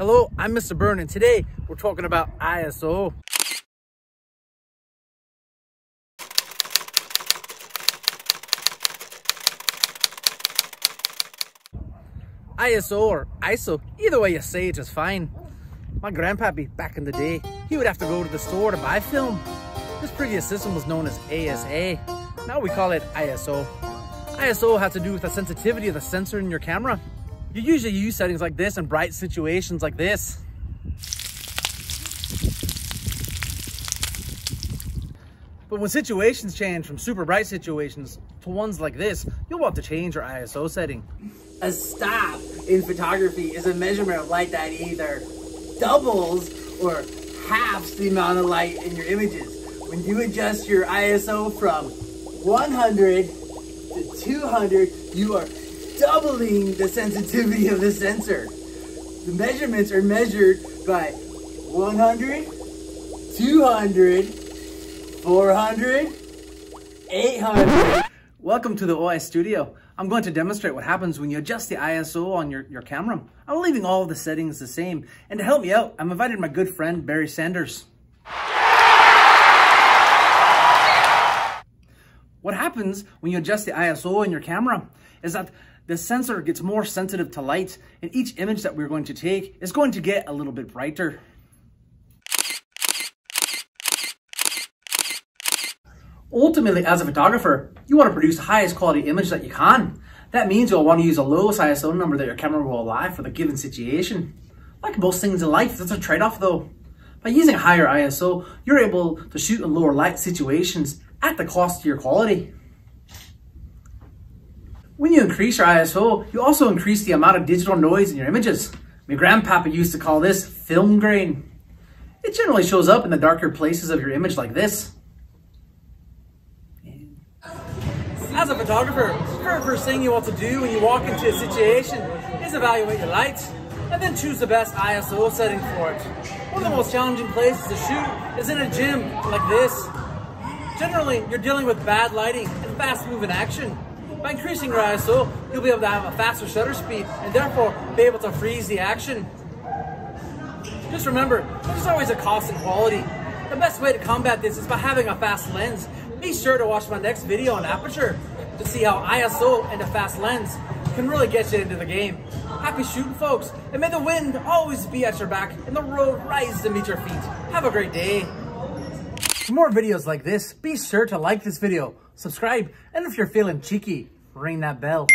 Hello, I'm Mr. Byrne, and today we're talking about ISO. ISO or ISO, either way you say it is fine. My grandpappy, back in the day, he would have to go to the store to buy film. This previous system was known as ASA. Now we call it ISO. ISO has to do with the sensitivity of the sensor in your camera. You usually use settings like this in bright situations like this. But when situations change from super bright situations to ones like this, you'll want to change your ISO setting. A stop in photography is a measurement of light that either doubles or halves the amount of light in your images. When you adjust your ISO from 100 to 200, you are doubling the sensitivity of the sensor. The measurements are measured by 100, 200, 400, 800. Welcome to the OS Studio. I'm going to demonstrate what happens when you adjust the ISO on your, your camera. I'm leaving all the settings the same. And to help me out, I'm invited my good friend, Barry Sanders. What happens when you adjust the ISO in your camera is that the sensor gets more sensitive to light and each image that we're going to take is going to get a little bit brighter. Ultimately, as a photographer, you want to produce the highest quality image that you can. That means you'll want to use the lowest ISO number that your camera will allow for the given situation. Like most things in life, that's a trade-off though. By using a higher ISO, you're able to shoot in lower light situations at the cost of your quality. When you increase your ISO, you also increase the amount of digital noise in your images. My grandpapa used to call this film grain. It generally shows up in the darker places of your image like this. As a photographer, the first thing you want to do when you walk into a situation is evaluate your lights and then choose the best ISO setting for it. One of the most challenging places to shoot is in a gym like this. Generally, you're dealing with bad lighting and fast moving action. By increasing your ISO, you'll be able to have a faster shutter speed and therefore be able to freeze the action. Just remember, there's always a cost in quality. The best way to combat this is by having a fast lens. Be sure to watch my next video on aperture to see how ISO and a fast lens can really get you into the game. Happy shooting, folks, and may the wind always be at your back and the road rise to meet your feet. Have a great day. For more videos like this, be sure to like this video, subscribe, and if you're feeling cheeky, ring that bell.